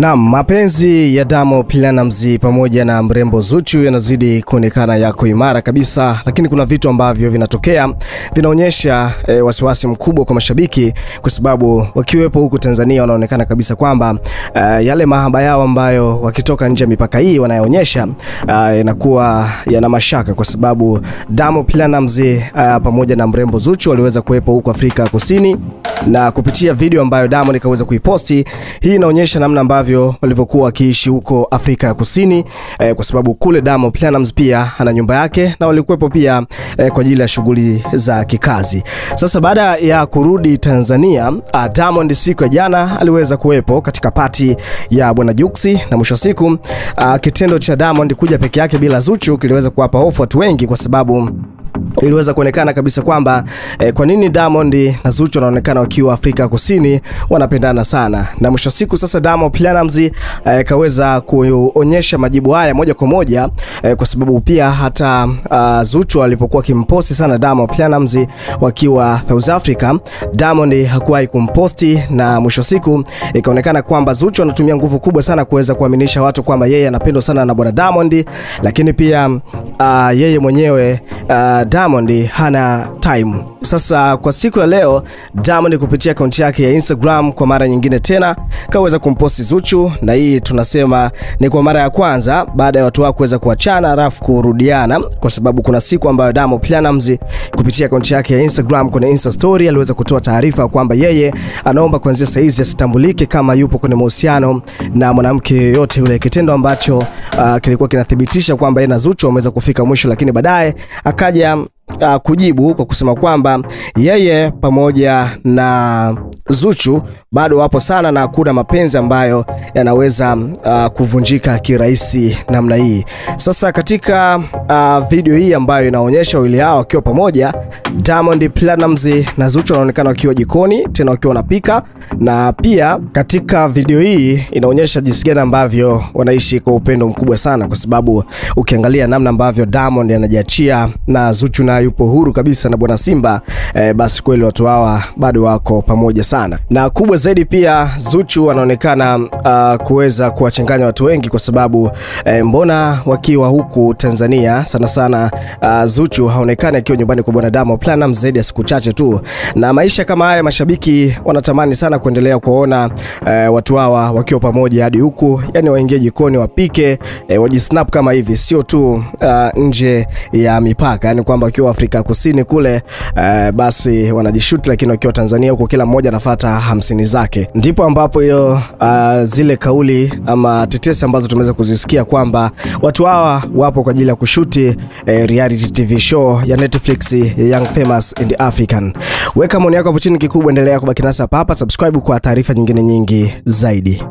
Naam, mapenzi ya Diamond Platnumz pamoja na mrembo Zuchu yanazidi kuonekana yako imara kabisa, lakini kuna vitu ambavyo vinatokea vinaonyesha e, wasiwasi mkubwa kwa mashabiki, kwa sababu wakiwepo huku Tanzania wanaonekana kabisa kwamba e, yale mahaba yao ambayo wakitoka nje ya mipaka hii wanayoonyesha yanakuwa yana mashaka, kwa sababu Diamond Platnumz e, pamoja na mrembo Zuchu waliweza kuwepo huku Afrika Kusini na kupitia video ambayo Diamond kaweza kuiposti, hii inaonyesha namna ambavyo walivyokuwa wakiishi huko Afrika ya Kusini eh, kwa sababu kule Diamond Platnumz pia ana nyumba yake na walikuwepo pia eh, kwa ajili ya shughuli za kikazi. Sasa baada ya kurudi Tanzania, uh, Diamond siku ya jana aliweza kuwepo katika pati ya Bwana Juksi, na mwisho wa siku uh, kitendo cha Diamond kuja peke yake bila Zuchu kiliweza kuwapa hofu watu wengi kwa sababu iliweza kuonekana kabisa kwamba eh, kwa nini Diamond na Zuchu wanaonekana wakiwa Afrika Kusini wanapendana sana, na mwisho siku sasa Diamond Platnumz eh, kaweza kuonyesha majibu haya moja kwa moja eh, kwa sababu pia hata uh, Zuchu alipokuwa kimposti sana Diamond Platnumz wakiwa South Africa, Diamond hakuwahi kumposti, na mwisho siku ikaonekana kwamba Zuchu anatumia nguvu kubwa sana kuweza kuaminisha watu kwamba yeye anapendwa sana na bwana Diamond, lakini pia uh, yeye mwenyewe uh, Diamond hana time. Sasa kwa siku ya leo Diamond kupitia akaunti yake ya Instagram kwa mara nyingine tena kaweza kumposti Zuchu, na hii tunasema ni kwa mara ya kwanza baada ya watu wao kuweza kuachana alafu kurudiana, kwa sababu kuna siku ambayo Diamond Platnumz kupitia akaunti yake ya Instagram kwenye Insta story aliweza kutoa taarifa kwamba yeye anaomba kuanzia saa hizi asitambulike kama yupo kwenye mahusiano na mwanamke yoyote yule, kitendo ambacho uh, kilikuwa kinathibitisha kwamba yeye na Zuchu wameweza kufika mwisho, lakini baadaye akaja uh, kujibu kwa kusema kwamba yeye pamoja na Zuchu bado wapo sana na hakuna mapenzi ambayo yanaweza uh, kuvunjika kirahisi namna hii. Sasa katika uh, video hii ambayo inaonyesha wawili hao wakiwa pamoja, Diamond Platnumz na Zuchu wanaonekana wakiwa jikoni tena wakiwa wanapika, na pia katika video hii inaonyesha jinsi gani ambavyo wanaishi kwa upendo mkubwa sana, kwa sababu ukiangalia namna ambavyo Diamond anajiachia na Zuchu na yupo huru kabisa na bwana Simba eh, basi kweli watu hawa bado wako pamoja sana, na kubwa zaidi pia Zuchu anaonekana uh, kuweza kuwachanganya watu wengi kwa sababu eh, mbona wakiwa huku Tanzania sana sana uh, Zuchu haonekani akiwa nyumbani kwa bwana Diamond Platnumz zaidi ya siku chache tu, na maisha kama haya mashabiki wanatamani sana kuendelea kuona e, watu hawa wakiwa pamoja hadi huku, yani waingie jikoni wapike, e, wajisnap kama hivi, sio tu uh, nje ya mipaka, yani kwamba wakiwa Afrika Kusini kule e, basi wanajishuti, lakini wakiwa Tanzania huko kila mmoja anafuata hamsini zake. Ndipo ambapo hiyo uh, zile kauli ama tetesi ambazo tumeweza kuzisikia kwamba watu hawa wapo kwa ajili ya kushuti e, reality TV show ya Netflix Young Famous and African. Weka maoni yako hapo chini, kikubwa endelea kubaki nasi hapa hapa, subscribe kwa taarifa nyingine nyingi zaidi.